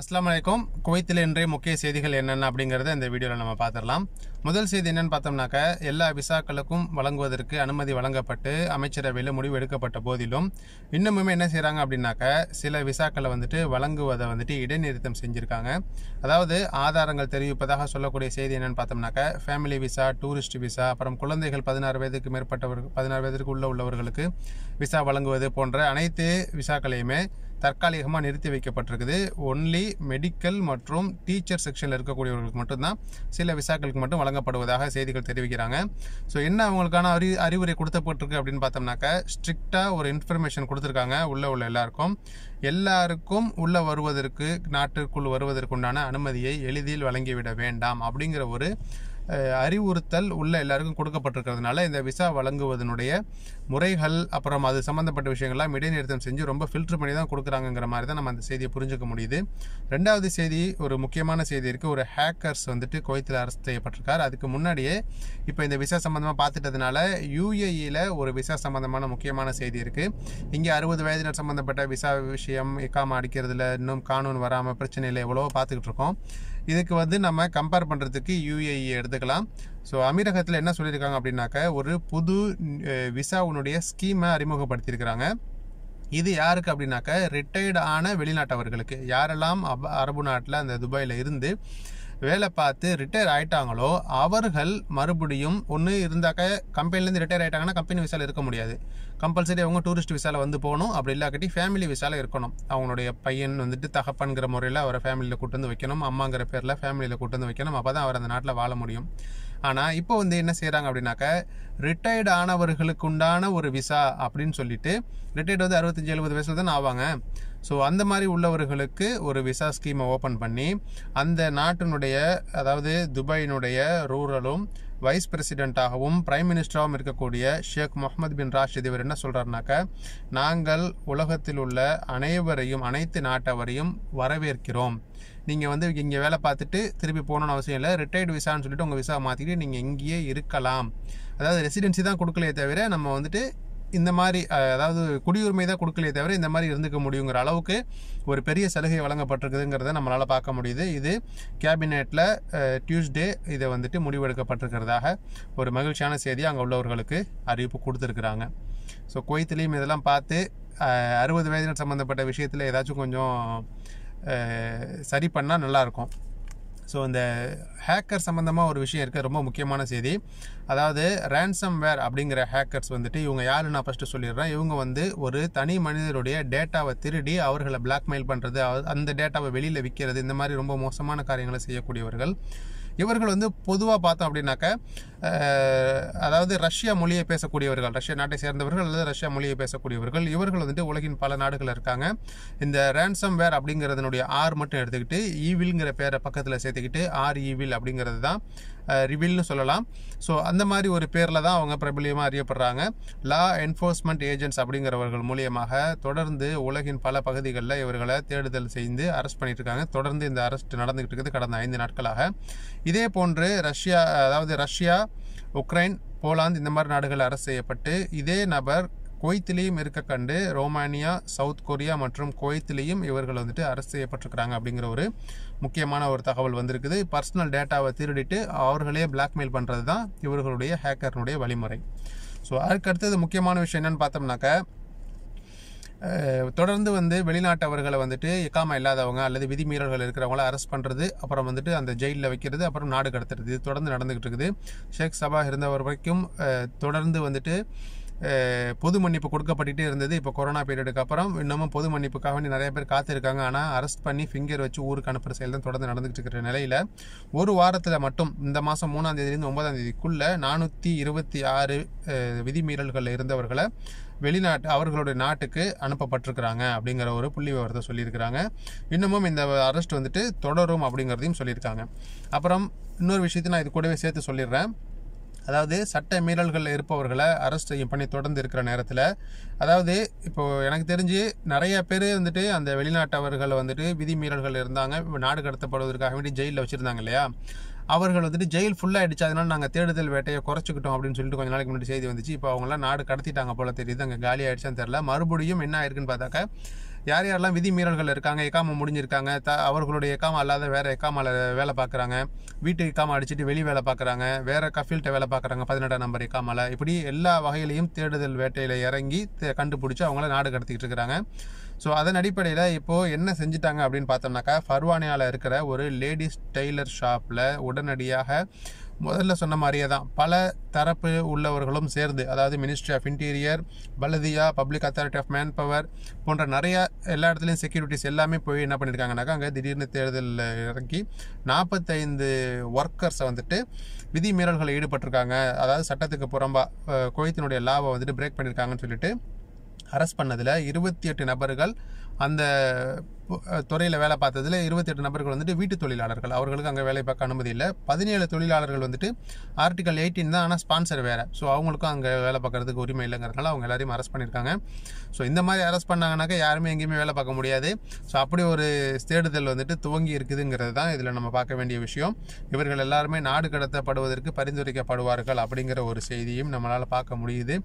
அஸ்லாம் அலைக்கும். குவைத்தில் இன்றைய முக்கிய செய்திகள் என்னென்ன அப்படிங்கிறத இந்த வீடியோவில் நம்ம பார்த்துடலாம் முதல் செய்தி என்னென்னு பார்த்தோம்னாக்க எல்லா விசாக்களுக்கும் வழங்குவதற்கு அனுமதி வழங்கப்பட்டு அமைச்சரவையில் முடிவு எடுக்கப்பட்ட போதிலும் இன்னமுமே என்ன செய்கிறாங்க அப்படின்னாக்க சில விசாக்களை வந்துட்டு வழங்குவதை வந்துட்டு இடைநிறுத்தம் செஞ்சுருக்காங்க. அதாவது ஆதாரங்கள் தெரிவிப்பதாக சொல்லக்கூடிய செய்தி என்னென்னு பார்த்தோம்னாக்க ஃபேமிலி விசா டூரிஸ்ட் விசா அப்புறம் குழந்தைகள் பதினாறு வயதுக்கு மேற்பட்டவர்கள் பதினாறு வயதிற்கு உள்ள உள்ளவர்களுக்கு விசா வழங்குவது போன்ற அனைத்து விசாக்களையுமே தற்காலிகமாக நிறுத்தி வைக்கப்பட்டிருக்குது. ஒன்லி மெடிக்கல் மற்றும் டீச்சர் செக்ஷனில் இருக்கக்கூடியவர்களுக்கு மட்டும்தான் சில விசாக்களுக்கு மட்டும் வழங்கப்படுவதாக செய்திகள் தெரிவிக்கிறாங்க. ஸோ என்ன அவங்களுக்கான அறி அறிவுரை கொடுத்தப்பட்டிருக்கு அப்படின்னு பார்த்தோம்னாக்க ஸ்ட்ரிக்டாக ஒரு இன்ஃபர்மேஷன் கொடுத்துருக்காங்க உள்ளே உள்ள எல்லாருக்கும். எல்லாருக்கும் உள்ளே வருவதற்கு நாட்டிற்குள் வருவதற்குண்டான அனுமதியை எளிதில் வழங்கிவிட வேண்டாம் அப்படிங்கிற ஒரு அறிவுறுத்தல் உள்ள எல்லாருக்கும் கொடுக்கப்பட்டிருக்கிறதுனால இந்த விசா வழங்குவதனுடைய முறைகள் அப்புறம் அது சம்மந்தப்பட்ட விஷயங்கள்லாம் இடைநிறுத்தம் செஞ்சு ரொம்ப ஃபில்டர் பண்ணி தான் கொடுக்குறாங்கங்கிற மாதிரி தான் நம்ம அந்த செய்தியை புரிஞ்சுக்க முடியுது. ரெண்டாவது செய்தி ஒரு முக்கியமான செய்தி இருக்குது ஒரு ஹேக்கர்ஸ் வந்துட்டு குவைத்தில் அரெஸ்ட் செய்யப்பட்டிருக்கார். அதுக்கு முன்னாடியே இப்போ இந்த விசா சம்மந்தமாக பார்த்துட்டதுனால யூஏஇயில் ஒரு விசா சம்மந்தமான முக்கியமான செய்தி இருக்குது இங்கே அறுபது வயதினர் சம்மந்தப்பட்ட விசா விஷயம் இக்காம அடிக்கிறதுல இன்னும் கானூன் வராமல் பிரச்சனையில் எவ்வளவோ பார்த்துக்கிட்டு இருக்கோம். இதுக்கு வந்து நம்ம கம்பேர் பண்ணுறதுக்கு யூஏஇ எடுத்துக்கலாம். ஸோ அமீரகத்தில் என்ன சொல்லியிருக்காங்க அப்படின்னாக்க ஒரு புது விசாவுனுடைய ஸ்கீமை அறிமுகப்படுத்தியிருக்கிறாங்க. இது யாருக்கு அப்படின்னாக்க ரிட்டையர்டு ஆன வெளிநாட்டவர்களுக்கு. யாரெல்லாம் அப அரபு நாட்டில் அந்த துபாயில் இருந்து வேலை பார்த்து ரிட்டையர் ஆயிட்டாங்களோ அவர்கள் மறுபடியும் ஒன்று இருந்தாக்க கம்பெனிலேருந்து ரிட்டையர் ஆயிட்டாங்கன்னா கம்பெனி விசாவில் இருக்க முடியாது. கம்பல்சரி அவங்க டூரிஸ்ட் விசாவில் வந்து போகணும். அப்படி இல்லாக்கட்டி ஃபேமிலி விசால இருக்கணும். அவங்களுடைய பையன் வந்துட்டு தகப்பன்கிற முறையில் அவரை ஃபேமிலியில் கூட்டு வந்து வைக்கணும். அம்மாங்கிற பேரில் ஃபேமிலியில் கூட்டு வந்து வைக்கணும். அப்போ தான் அவர் அந்த நாட்டில் வாழ முடியும். ஆனால் இப்போ வந்து என்ன செய்கிறாங்க அப்படின்னாக்க ரிட்டையர்டு ஆனவர்களுக்கு உண்டான ஒரு விசா அப்படின்னு சொல்லிட்டு ரிட்டையர்டு வந்து அறுபத்தஞ்சு எழுபது வயசுல தான் ஆவாங்க. ஸோ அந்த மாதிரி உள்ளவர்களுக்கு ஒரு விசா ஸ்கீமை ஓப்பன் பண்ணி அந்த நாட்டினுடைய அதாவது துபாயினுடைய ரூரலும் வைஸ் பிரசிடெண்ட்டாகவும் பிரைம் மினிஸ்டராகவும் இருக்கக்கூடிய ஷேக் முகமது பின் ராஷித் இவர் என்ன சொல்கிறாருனாக்க நாங்கள் உலகத்தில் உள்ள அனைவரையும் அனைத்து நாட்டவரையும் வரவேற்கிறோம். நீங்கள் வந்து இங்கே வேலை பார்த்துட்டு திருப்பி போகணும்னு அவசியம் இல்லை. ரிட்டையர்டு விசான்னு சொல்லிட்டு உங்கள் விசா மாற்றிக்கிட்டு நீங்கள் இங்கேயே இருக்கலாம். அதாவது ரெசிடென்சி தான் கொடுக்கலையே தவிர நம்ம வந்துட்டு இந்த மாதிரி அதாவது குடியுரிமை தான் கொடுக்கலையே தவிர இந்த மாதிரி இருந்துக்க முடியுங்கிற அளவுக்கு ஒரு பெரிய சலுகை வழங்கப்பட்டிருக்குதுங்கிறத நம்மளால் பார்க்க முடியுது. இது கேபினெட்டில் டியூஸ்டே இதை வந்துட்டு முடிவெடுக்கப்பட்டிருக்கிறதாக ஒரு மகிழ்ச்சியான செய்தி அங்கே உள்ளவர்களுக்கு அறிவிப்பு கொடுத்துருக்குறாங்க. ஸோ குவைத்திலையும் இதெல்லாம் பார்த்து அறுபது வயதினர் சம்மந்தப்பட்ட விஷயத்தில் ஏதாச்சும் கொஞ்சம் சரி பண்ணால் நல்லாயிருக்கும் ஸோ இந்த ஹேக்கர் சம்மந்தமாக ஒரு விஷயம் இருக்குது ரொம்ப முக்கியமான செய்தி. அதாவது ransom வேர் அப்படிங்கிற ஹேக்கர்ஸ் வந்துட்டு இவங்க யாருன்னு நான் ஃபஸ்ட்டு சொல்லிடுறேன். இவங்க வந்து ஒரு தனி மனிதருடைய டேட்டாவை திருடி அவர்களை பிளாக்மெயில் பண்ணுறது அந்த டேட்டாவை வெளியில் விற்கிறது இந்த மாதிரி ரொம்ப மோசமான காரியங்களை செய்யக்கூடியவர்கள். இவர்கள் வந்து பொதுவாக பார்த்தோம் அப்படின்னாக்க அதாவது ரஷ்யா மொழியை பேசக்கூடியவர்கள் ரஷ்யா நாட்டை சேர்ந்தவர்கள் அல்லது ரஷ்யா மொழியை பேசக்கூடியவர்கள் இவர்கள் வந்துட்டு உலகின் பல நாடுகள் இருக்காங்க. இந்த ரேன்சம் வேர் அப்படிங்கிறதுனுடைய ஆர் மட்டும் எடுத்துக்கிட்டு ஈவில்ங்கிற பேரை பக்கத்தில் சேர்த்துக்கிட்டு ஆர் ஈவில் அப்படிங்கிறது தான் ரிவில்னு சொல்லலாம். ஸோ அந்த மாதிரி ஒரு பேரில் தான் அவங்க பிரபலியமாக அறியப்படுறாங்க. லா என்ஃபோர்ஸ்மெண்ட் ஏஜென்ட்ஸ் அப்படிங்கிறவர்கள் மூலியமாக தொடர்ந்து உலகின் பல பகுதிகளில் இவர்களை தேடுதல் செய்து அரெஸ்ட் பண்ணிட்டு இருக்காங்க தொடர்ந்து இந்த அரெஸ்ட் நடந்துகிட்டு இருக்குது கடந்த ஐந்து நாட்களாக. இதே போன்று ரஷ்யா அதாவது ரஷ்யா உக்ரைன் போலாந்து இந்த மாதிரி நாடுகள் அரசு செய்யப்பட்டு இதே நபர் குவைத்திலையும் இருக்க கண்டு ரோமானியா சவுத் கொரியா மற்றும் குவைத்திலையும் இவர்கள் வந்துட்டு அரசு செய்யப்பட்டிருக்கிறாங்க அப்படிங்கிற ஒரு முக்கியமான ஒரு தகவல் வந்திருக்குது. பர்சனல் டேட்டாவை திருடிட்டு அவர்களே பிளாக்மெயில் பண்ணுறது தான் இவர்களுடைய ஹேக்கர்னுடைய வழிமுறை. ஸோ அதுக்கு அடுத்தது முக்கியமான விஷயம் என்னென்னு பார்த்தோம்னாக்க தொடர்ந்து வந்து வெளிநாட்டவர்களை வந்துட்டு எக்காம இல்லாதவங்க அல்லது விதிமீறல்கள் இருக்கிறவங்கள அரெஸ்ட் பண்ணுறது அப்புறம் வந்துட்டு அந்த ஜெயிலில் வைக்கிறது அப்புறம் நாடு கடத்துறது. இது தொடர்ந்து நடந்துகிட்டு இருக்குது. ஷேக் சபா இருந்தவர் வரைக்கும் தொடர்ந்து வந்துட்டு பொது மன்னிப்பு கொடுக்கப்பட்டுட்டே இருந்தது. இப்போ கொரோனா பீரியடுக்கு அப்புறம் இன்னமும் பொது மன்னிப்புக்காக வேண்டி நிறைய பேர் காத்திருக்காங்க. ஆனால் அரெஸ்ட் பண்ணி ஃபிங்கர் வச்சு ஊருக்கு அனுப்புகிற செயல் தான் தொடர்ந்து நடந்துகிட்டு இருக்கிற நிலையில் ஒரு வாரத்தில் மட்டும் இந்த மாதம் மூணாம் தேதியிலிருந்து ஒன்பதாம் தேதிக்குள்ளே நானூற்றி இருபத்தி ஆறு விதிமீறல்களில் இருந்தவர்களை வெளிநாட்டு அவர்களுடைய நாட்டுக்கு அனுப்பப்பட்டிருக்கிறாங்க அப்படிங்கிற ஒரு புள்ளி விவரத்தை சொல்லியிருக்கிறாங்க. இன்னமும் இந்த அரெஸ்ட் வந்துட்டு தொடரும் அப்படிங்கிறதையும் சொல்லியிருக்காங்க. அப்புறம் இன்னொரு விஷயத்தை நான் இது கூடவே சேர்த்து சொல்லிடுறேன். அதாவது சட்ட மீறல்கள் இருப்பவர்களை அரெஸ்ட் செய்யும் பண்ணி தொடர்ந்து இருக்கிற நேரத்தில் அதாவது இப்போது எனக்கு தெரிஞ்சு நிறைய பேர் வந்துட்டு அந்த வெளிநாட்டவர்கள் வந்துட்டு விதிமீறல்கள் இருந்தாங்க நாடு கடத்தப்படுவதற்காக வேண்டி ஜெயிலில் வச்சுருந்தாங்க இல்லையா? அவர்கள் வந்துட்டு ஜெயில் ஃபுல்லாக ஆயிடுச்சு அதனால நாங்கள் தேடுதல் வேட்டையை குறைச்சிக்கிட்டோம் அப்படின்னு சொல்லிட்டு கொஞ்ச நாளைக்கு முன்னாடி செய்தி வந்துச்சு. இப்போ அவங்களாம் நாடு கடத்திட்டாங்க போல தெரியுது அங்கே காலி ஆகிடுச்சான்னு தெரில மறுபடியும் என்ன ஆயிருக்குன்னு பார்த்தாக்க யார் யாரெல்லாம் விதிமீறல்கள் இருக்காங்க எக்காம முடிஞ்சிருக்காங்க த அவர்களுடைய எக்காம அல்லாத வேறு எக்காமல வேலை பார்க்குறாங்க வீட்டு எக்காம அடிச்சுட்டு வெளி வேலை பார்க்குறாங்க வேறு கஃபீல்ட்ட வேலை பார்க்குறாங்க பதினெட்டாம் நம்பர் எக்காமல இப்படி எல்லா வகையிலையும் தேடுதல் வேட்டையில் இறங்கி கண்டுபிடிச்சி அவங்கள நாடு கடத்திக்கிட்டு இருக்கிறாங்க. ஸோ அதன் அடிப்படையில் இப்போது என்ன செஞ்சுட்டாங்க அப்படின்னு பார்த்தோம்னாக்கா ஃபர்வானியாவில் இருக்கிற ஒரு லேடிஸ் டெய்லர் ஷாப்பில் உடனடியாக முதல்ல சொன்ன மாதிரியே தான். பல தரப்பு உள்ளவர்களும் சேர்ந்து அதாவது மினிஸ்ட்ரி ஆஃப் இன்டீரியர் பலதியா public authority of manpower போன்ற நிறைய எல்லா இடத்துலையும் செக்யூரிட்டிஸ் எல்லாமே போய் என்ன பண்ணியிருக்காங்கனாக்கா அங்கே திடீர்னு தேர்தலில் இறக்கி நாற்பத்தைந்து ஒர்க்கர்ஸை வந்துட்டு விதி மீறல்களில் ஈடுபட்டிருக்காங்க. அதாவது சட்டத்துக்கு புறம்பாக குவைத்தினுடைய லாவை வந்துட்டு பிரேக் பண்ணியிருக்காங்கன்னு சொல்லிட்டு அரெஸ்ட் பண்ணதில் இருபத்தி எட்டு நபர்கள் அந்த துறையில் வேலை பார்த்ததில் இருபத்தெட்டு நபர்கள் வந்துட்டு வீட்டு தொழிலாளர்கள். அவர்களுக்கு அங்கே வேலை பார்க்க அனுமதி இல்லை. பதினேழு தொழிலாளர்கள் வந்துட்டு ஆர்டிகல் எயிட்டீன் தான். ஆனால் ஸ்பான்சர் வேறு. ஸோ அவங்களுக்கும் அங்கே வேலை பார்க்கறதுக்கு உரிமை இல்லைங்கிறதுனால அவங்க எல்லாரையும் அரெஸ்ட் பண்ணியிருக்காங்க ஸோ இந்த மாதிரி அரெஸ்ட் பண்ணாங்கனாக்கா யாருமே எங்கேயுமே வேலை பார்க்க முடியாது. ஸோ அப்படி ஒரு தேடுதல் வந்துட்டு துவங்கி இருக்குதுங்கிறது தான் இதில் நம்ம பார்க்க வேண்டிய விஷயம். இவர்கள் எல்லாருமே நாடு கடத்தப்படுவதற்கு பரிந்துரைக்கப்படுவார்கள் அப்படிங்கிற ஒரு செய்தியும் நம்மளால் பார்க்க முடியுது.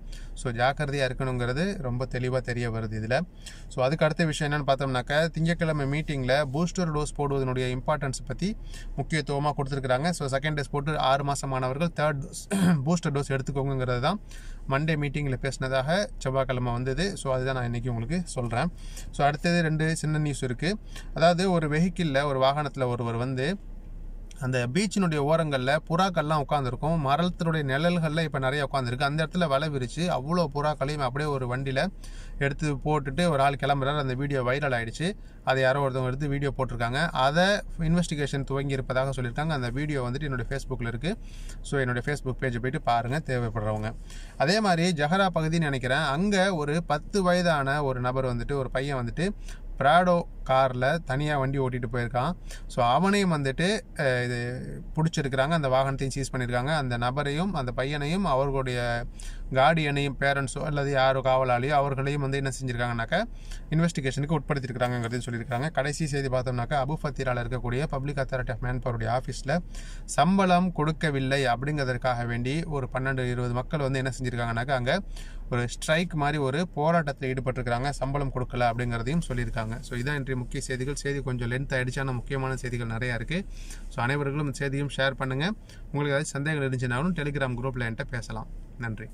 ஸோ ஜாக்கிரதையாக இருக்கணுங்கிறது ரொம்ப தெளிவாக தெரிய வருது இதில். ஸோ அதுக்கு அடுத்த விஷயம் என்னென்னு பார்த்தோம்னாக்கா திங்கட்கிழமை மீட்டிங்கில் பூஸ்டர் டோஸ் போடுவதனுடைய இம்பார்ட்டன்ஸ் பற்றி முக்கியத்துவமாக கொடுத்துருக்குறாங்க. ஸோ செகண்ட் டோஸ் போட்டு ஆறு மாதமானவர்கள் தேர்ட் டோஸ் பூஸ்டர் டோஸ் எடுத்துக்கோங்கிறது தான் மண்டே மீட்டிங்கில் பேசினதாக செவ்வாய்க்கிழமை வந்தது. ஸோ அதுதான் நான் இன்றைக்கி உங்களுக்கு சொல்கிறேன் ஸோ அடுத்தது ரெண்டு சின்ன நியூஸ் இருக்குது அதாவது ஒரு வெஹிக்கிளில் ஒரு வாகனத்தில் ஒருவர் வந்து அந்த பீச்சினுடைய ஓரங்களில் புறாக்கள்லாம் உட்காந்துருக்கும் மரத்தினுடைய நிழல்களில் இப்போ நிறைய உட்காந்துருக்கு அந்த இடத்துல வலை விரிச்சு அவ்வளோ புறாக்களையும் அப்படியே ஒரு வண்டியில் எடுத்து போட்டுட்டு ஒரு ஆள் கிளம்புறாரு. அந்த வீடியோ வைரல் ஆகிடுச்சு அதை யாரோ ஒருத்தவங்க எடுத்து வீடியோ போட்டிருக்காங்க. அதை இன்வெஸ்டிகேஷன் துவங்கி இருப்பதாக சொல்லியிருக்காங்க. அந்த வீடியோ வந்துட்டு என்னுடைய ஃபேஸ்புக்கில் இருக்குது ஸோ என்னுடைய ஃபேஸ்புக் பேஜை போயிட்டு பாருங்கள் தேவைப்படுறவங்க. அதே மாதிரி ஜஹரா பகுதின்னு நினைக்கிறேன். அங்கே ஒரு பத்து வயதான ஒரு நபர் வந்துட்டு ஒரு பையன் வந்துட்டு ப்ராடோ காரில் தனியாக வண்டி ஓட்டிகிட்டு போயிருக்கான். ஸோ அவனையும் வந்துட்டு இது பிடிச்சிருக்கிறாங்க. அந்த வாகனத்தையும் சீஸ் பண்ணியிருக்காங்க அந்த நபரையும் அந்த பையனையும் அவர்களுடைய கார்டியனையும் பேரண்ட்ஸோ அல்லது யாரோ காவலாளியோ அவர்களையும் வந்து என்ன செஞ்சுருக்காங்கனாக்கா இன்வெஸ்டிகேஷனுக்கு உட்படுத்திருக்கிறாங்கிறதையும் சொல்லியிருக்காங்க கடைசி செய்தி பார்த்தோம்னாக்கா அபு இருக்கக்கூடிய பப்ளிக் அத்தாரிட்டி ஆஃப் மேன் பவருடைய ஆஃபீஸில் சம்பளம் கொடுக்கவில்லை அப்படிங்கிறதுக்காக வேண்டி ஒரு பன்னெண்டு இருபது மக்கள் வந்து என்ன செஞ்சுருக்காங்கனாக்கா அங்கே ஒரு ஸ்ட்ரைக் மாதிரி ஒரு போராட்டத்தில் ஈடுபட்டிருக்கிறாங்க. சம்பளம் கொடுக்கல அப்படிங்கிறதையும் சொல்லியிருக்காங்க. ஸோ இதான் இன்றைய முக்கிய செய்திகள். செய்தி கொஞ்சம் லென்த் ஆகிடுச்சான முக்கியமான செய்திகள் நிறையா இருக்குது ஸோ அனைவர்களும் இந்த செய்தியும் ஷேர் பண்ணுங்கள் உங்களுக்கு ஏதாவது சந்தேகங்கள் இருந்துச்சுனாலும் டெலிகிராம் குரூப்பில் என்கிட்ட பேசலாம். நன்றி.